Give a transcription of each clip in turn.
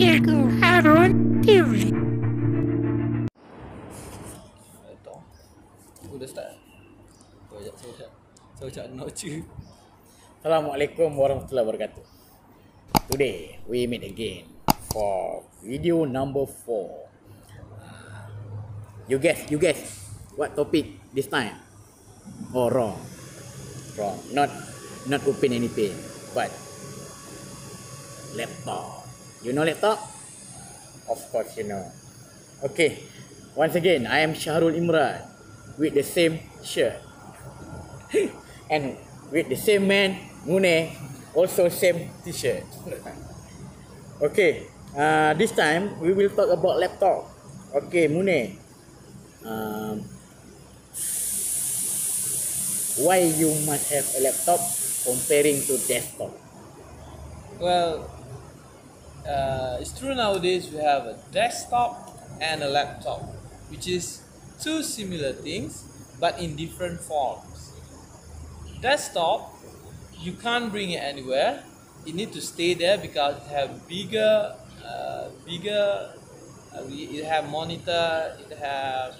Cikgu Harun TV. Tahu. Aku dah start. Saya ucap nak cu. Assalamualaikum warahmatullahi wabarakatuh. Today we meet again for video number 4. You guess, you guess what topic this time? Oh wrong. Wrong. Not not open any pen, but laptop. You know laptop? Of course you know. Okay. Once again, I am Syahrul Imran with the same shirt. and with the same man, Mune, also same t-shirt. okay, uh, this time we will talk about laptop. Okay, Mune. Um, why you must have a laptop comparing to desktop? Well, uh, it's true nowadays we have a desktop and a laptop, which is two similar things but in different forms. Desktop, you can't bring it anywhere. You need to stay there because it have bigger, uh, bigger. Uh, it have monitor, it have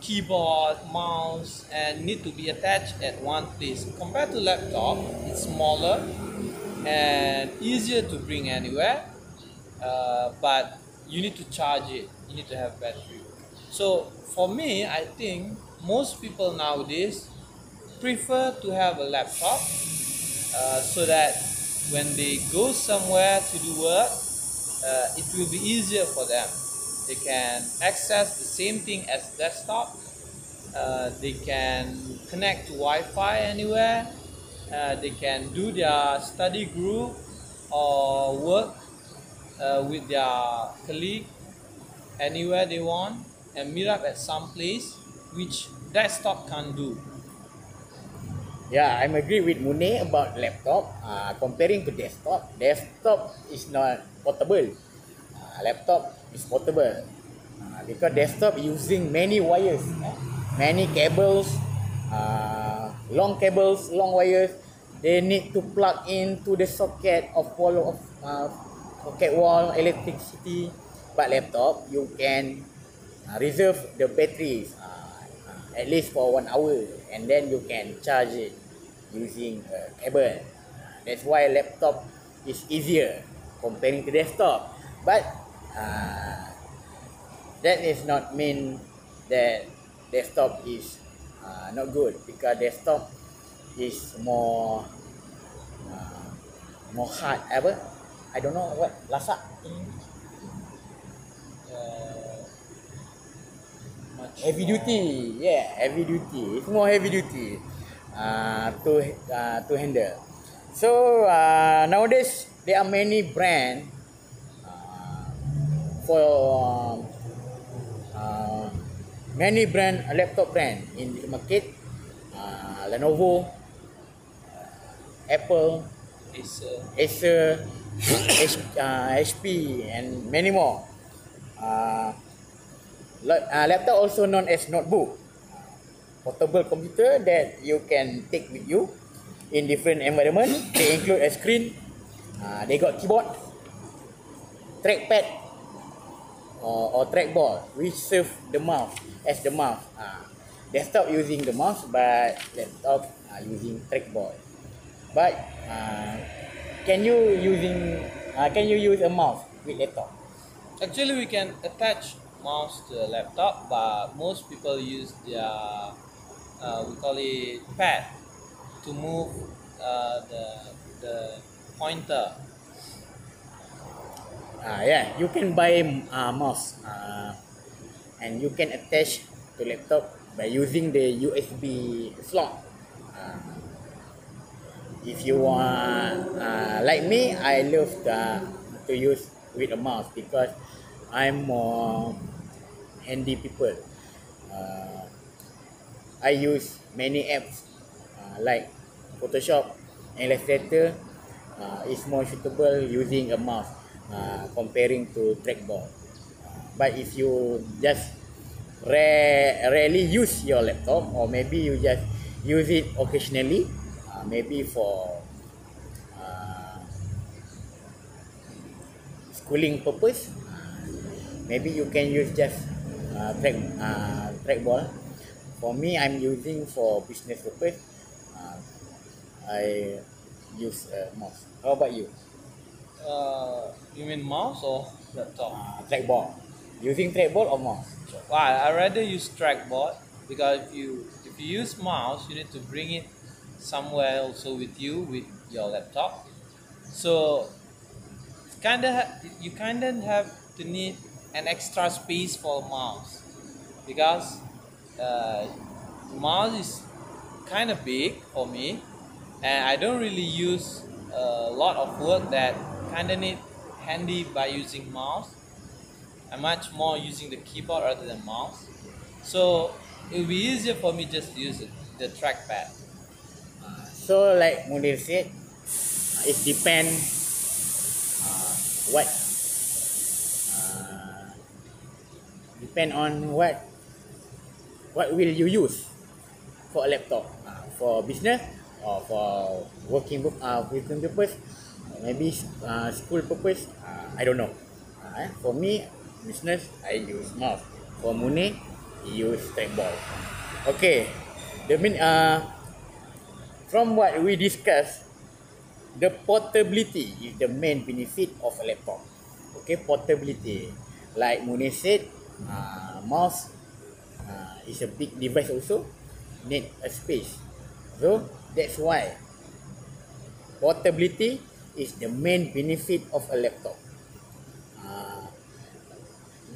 keyboard, mouse, and need to be attached at one place. Compared to laptop, it's smaller and easier to bring anywhere uh, but you need to charge it. You need to have battery. So for me i think most people nowadays prefer to have a laptop uh, so that when they go somewhere to do work uh, it will be easier for them. They can access the same thing as desktop. Uh, they can connect to wi-fi anywhere. Uh, they can do their study group or work uh, with their colleague anywhere they want and meet up at some place which desktop can't do. Yeah, I'm agree with Mune about laptop. Uh, comparing to desktop, desktop is not portable. Uh, laptop is portable uh, because desktop using many wires, eh? many cables, uh, long cables, long wires. They need to plug into the socket of wall of uh, socket wall electricity. But laptop, you can uh, reserve the batteries uh, uh, at least for one hour, and then you can charge it using a cable. That's why laptop is easier comparing to desktop. But uh, that is not mean that desktop is uh, not good because desktop is more uh, more hard apa I don't know what lasak? Uh, heavy more- duty yeah heavy duty. It's more heavy duty uh, to uh, to handle. So uh, nowadays there are many brand uh, for um, uh, many brand laptop brand in the market. Uh, Lenovo uh, Apple Acer. Acer, HP, and many more. Uh, uh, laptop also known as notebook, portable computer that you can take with you in different environment. They include a screen. Uh, they got keyboard, trackpad, or, or trackball, which serve the mouse as the mouse. Uh, desktop using the mouse, but laptop uh, using trackball. But uh, can you using uh, can you use a mouse with laptop? Actually, we can attach mouse to a laptop, but most people use their uh, we call it pad to move uh, the the pointer. Uh, yeah, you can buy uh, mouse uh, and you can attach to laptop by using the USB slot. Uh, if you want, uh, like me, I love the, to use with a mouse because I'm more handy people. Uh, I use many apps uh, like Photoshop, Illustrator. Uh, is more suitable using a mouse uh, comparing to trackball. Uh, but if you just rare, rarely use your laptop or maybe you just use it occasionally, uh, maybe for uh, schooling purpose, maybe you can use just uh, track uh, trackball. For me, I'm using for business purpose. Uh, I use uh, mouse. How about you? Uh, you mean mouse or laptop? Uh, trackball. Using trackball or mouse? Why? I rather use trackball because if you if you use mouse, you need to bring it somewhere also with you with your laptop. So kinda ha- you kinda have to need an extra space for mouse because uh, mouse is kind of big for me and I don't really use a lot of work that kinda need handy by using mouse. I'm much more using the keyboard rather than mouse. So it will be easier for me just to use the trackpad. So like Munir said, uh, it depend uh, what uh, depend on what what will you use for a laptop. Uh, for business or for working pur- uh, working purpose maybe uh, school purpose uh, I don't know. Uh, eh, for me business I use mouse. For Munir he use trackball. Okay the mean uh, from what we discussed, the portability is the main benefit of a laptop. Okay, portability. Like Munir said, uh, mouse uh, is a big device also, need a space. So that's why portability is the main benefit of a laptop. Uh,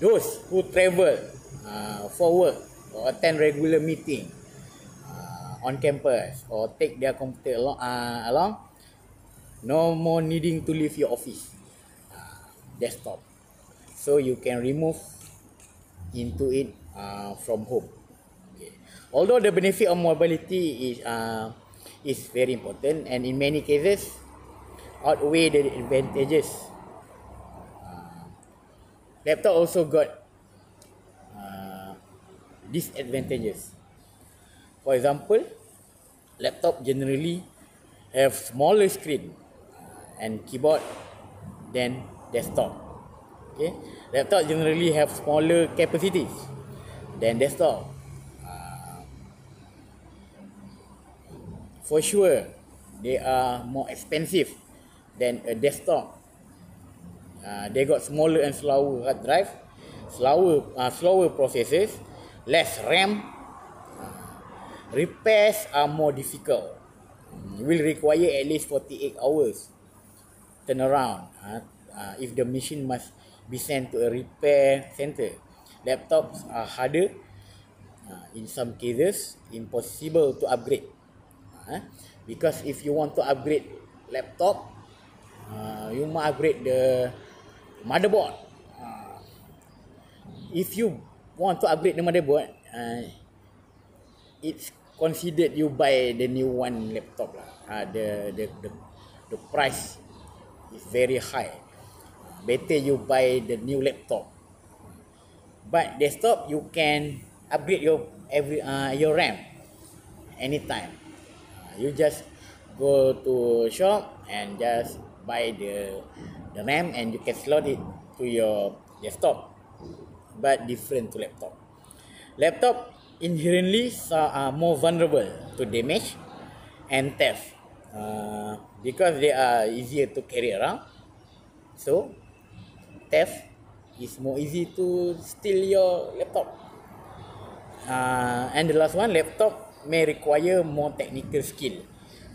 those who travel uh, for work or attend regular meeting on campus or take their computer along, uh, along no more needing to leave your office. Uh, desktop. So you can remove into it uh, from home. Okay. although the benefit of mobility is uh, is very important and in many cases outweigh the advantages. Uh, laptop also got uh, disadvantages. For example, laptop generally have smaller screen and keyboard than desktop. Okay, laptop generally have smaller capacities than desktop. For sure, they are more expensive than a desktop. Uh, they got smaller and slower hard drive, slower uh, slower processors, less RAM repairs are more difficult. Will require at least 48 hours turnaround uh, uh, if the machine must be sent to a repair center. Laptops are harder, uh, in some cases impossible to upgrade. Uh, because if you want to upgrade laptop, uh, you must upgrade the motherboard. Uh, if you want to upgrade the motherboard, uh, it's considered you buy the new one laptop lah. Uh, the, the the the price is very high. Better you buy the new laptop. But desktop you can upgrade your every uh, your RAM anytime. Uh, you just go to shop and just buy the the RAM and you can slot it to your desktop. But different to laptop. Laptop inherently are more vulnerable to damage and theft uh, because they are easier to carry around. So, theft is more easy to steal your laptop. Uh, and the last one, laptop may require more technical skill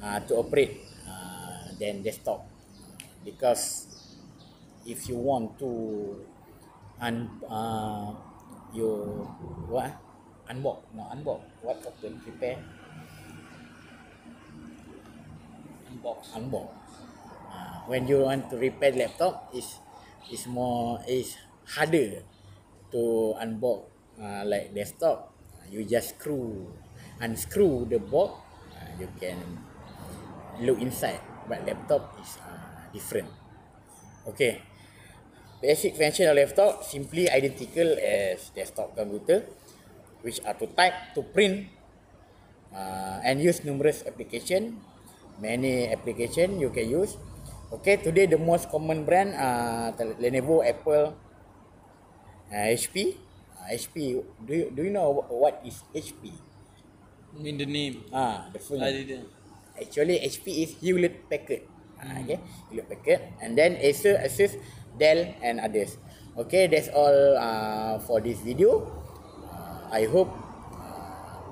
uh, to operate uh, than desktop because if you want to un uh, you what unbox. No unbox? What open prepare. Unbox. unbox. Uh, when you want to repair laptop is is more is harder to unbox uh, like desktop. Uh, you just screw unscrew the box. Uh, you can look inside but laptop is uh, different. Okay. Basic function of laptop simply identical as desktop computer which are to type, to print, uh, and use numerous application. Many application you can use Okay, today the most common brand uh, Lenovo, Apple, uh, HP. Uh, HP. Do you do you know what is HP? In the name. Ah, the full I didn't. Actually, HP is Hewlett Packard. Ah, okay, Hewlett Packard, and then Acer, Asus, Dell, and others. Okay, that's all uh, for this video. I hope uh,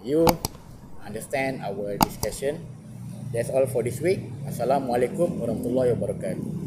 you understand our discussion. That's all for this week. Assalamualaikum warahmatullahi wabarakatuh.